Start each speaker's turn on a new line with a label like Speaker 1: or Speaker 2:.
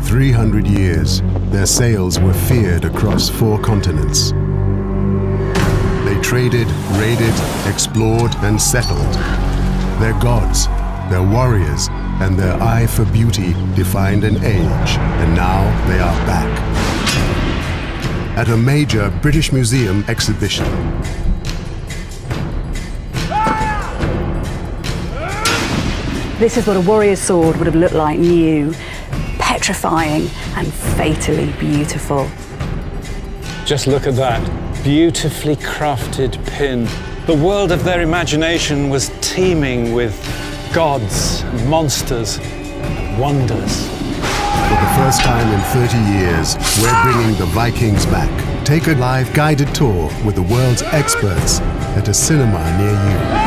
Speaker 1: 300 years, their sails were feared across four continents. They traded, raided, explored, and settled. Their gods, their warriors, and their eye for beauty defined an age, and now they are back. At a major British Museum exhibition.
Speaker 2: This is what a warrior's sword would have looked like new, petrifying and fatally beautiful.
Speaker 3: Just look at that beautifully crafted pin. The world of their imagination was teeming with gods, monsters, and wonders.
Speaker 1: For the first time in 30 years, we're bringing the Vikings back. Take a live guided tour with the world's experts at a cinema near you.